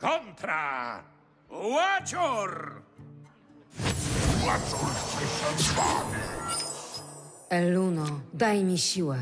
kontra! Łacior! Łaczor chce się. Eluno, daj mi siłę.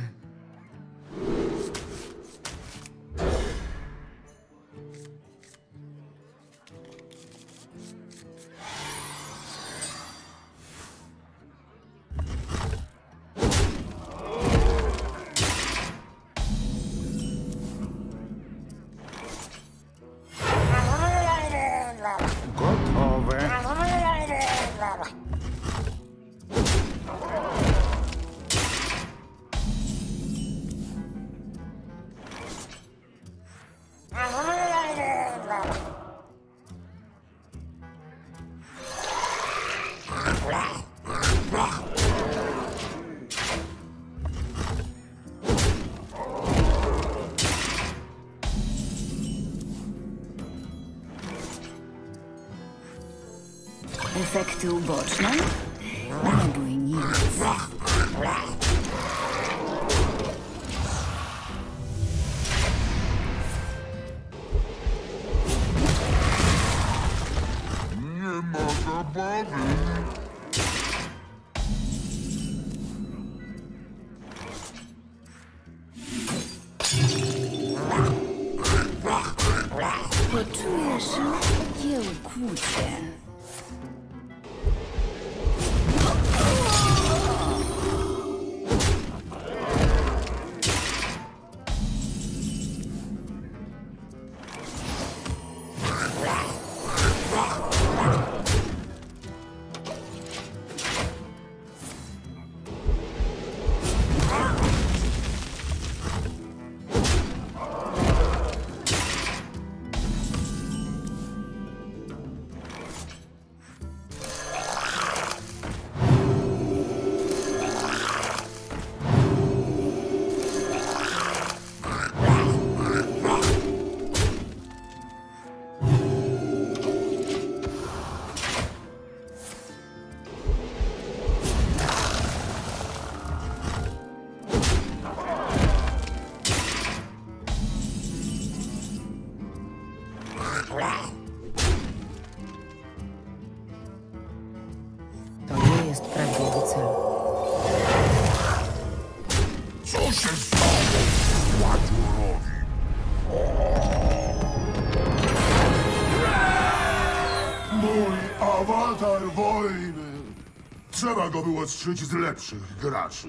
Efekty uboczne? Nie bój nic. Nie ma zabawy. Poczujesz lekkie ukłucie. To nie jest prawdziwy cel. Co się stało Łaczorowi? Mój awatar wojny. Trzeba go było strzec z lepszych graczy.